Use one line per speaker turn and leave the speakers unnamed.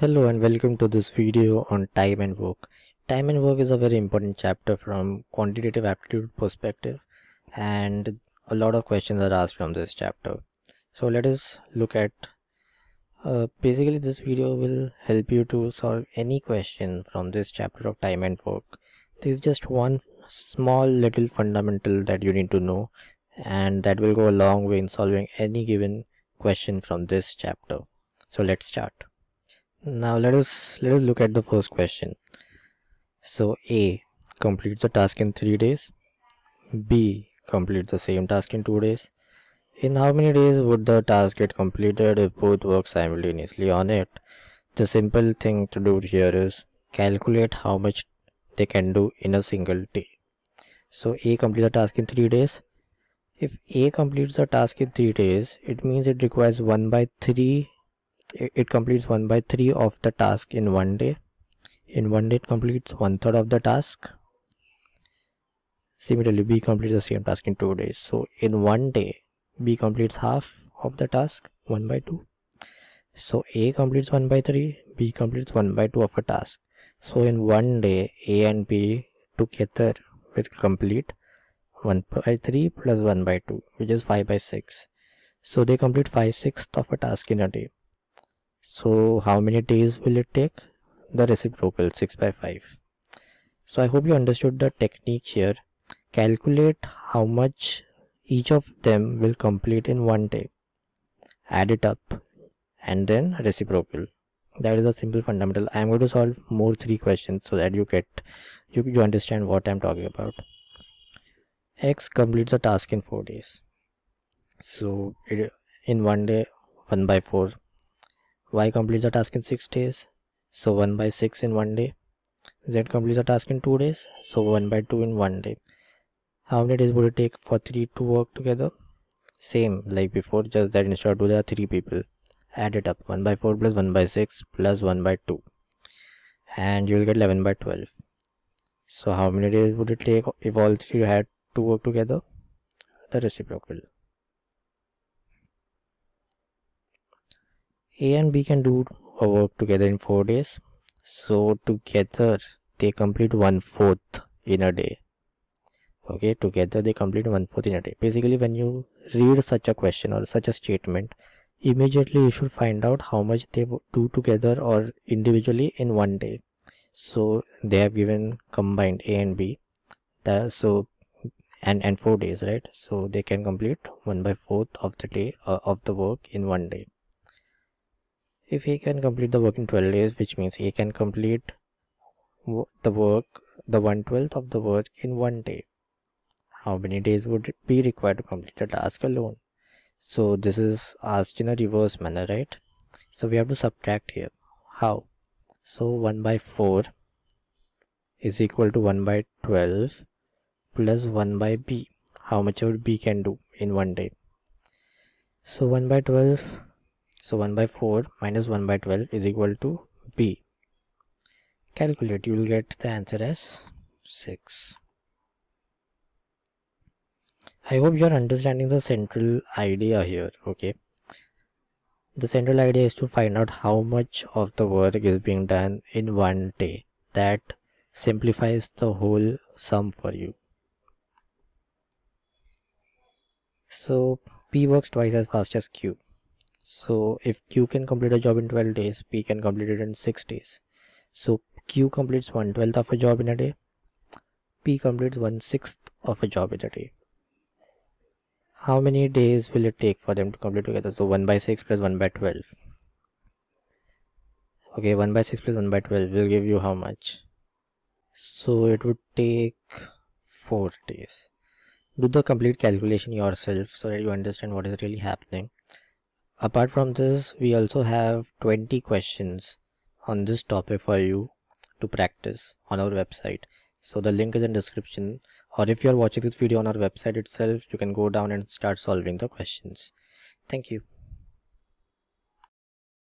Hello and welcome to this video on time and work. Time and work is a very important chapter from quantitative aptitude perspective and a lot of questions are asked from this chapter. So let us look at uh, basically this video will help you to solve any question from this chapter of time and work. There is just one small little fundamental that you need to know and that will go a long way in solving any given question from this chapter. So let's start now let us let us look at the first question. So a completes the task in three days. B completes the same task in two days. In how many days would the task get completed if both work simultaneously on it? The simple thing to do here is calculate how much they can do in a single day. So a completes the task in three days. If a completes the task in three days it means it requires 1 by 3 it completes 1 by 3 of the task in one day. In one day it completes one third of the task. Similarly b completes the same task in two days. So in one day b completes half of the task 1 by 2 so a completes 1 by 3 b completes 1 by 2 of a task. So in one day a and b together will complete 1 by 3 plus 1 by 2 which is 5 by 6 so they complete 5 sixths of a task in a day so how many days will it take? The reciprocal 6 by 5 so i hope you understood the technique here. Calculate how much each of them will complete in one day. Add it up. And then reciprocal. That is a simple fundamental. I am going to solve more three questions so that you get you, you understand what i'm talking about. X completes a task in four days. So it, in one day 1 by 4 y completes the task in 6 days so 1 by 6 in one day. Z completes the task in 2 days so 1 by 2 in one day. How many days would it take for 3 to work together? Same like before just that instead of 2 there are 3 people. Add it up. 1 by 4 plus 1 by 6 plus 1 by 2 and you will get 11 by 12 so how many days would it take if all three had to work together? The reciprocal A and B can do a work together in four days. So together they complete one fourth in a day. Okay, together they complete one fourth in a day. Basically, when you read such a question or such a statement, immediately you should find out how much they do together or individually in one day. So they have given combined A and B. That so and and four days, right? So they can complete one by fourth of the day uh, of the work in one day if he can complete the work in 12 days which means he can complete the work the 1 12th of the work in one day. How many days would it be required to complete the task alone? So this is asked in a reverse manner right? So we have to subtract here. How? So 1 by 4 is equal to 1 by 12 plus 1 by b. How much ever b can do in one day? So 1 by 12 so 1 by 4 minus 1 by 12 is equal to b. Calculate you will get the answer as 6 i hope you are understanding the central idea here okay? The central idea is to find out how much of the work is being done in one day. That simplifies the whole sum for you. So p works twice as fast as q so if q can complete a job in 12 days p can complete it in 6 days. So q completes 1 12th of a job in a day. P completes 1 6th of a job in a day. How many days will it take for them to complete together? So 1 by 6 plus 1 by 12 okay 1 by 6 plus 1 by 12 will give you how much? So it would take 4 days. Do the complete calculation yourself so that you understand what is really happening apart from this we also have 20 questions on this topic for you to practice on our website. So the link is in description. Or if you are watching this video on our website itself you can go down and start solving the questions. Thank you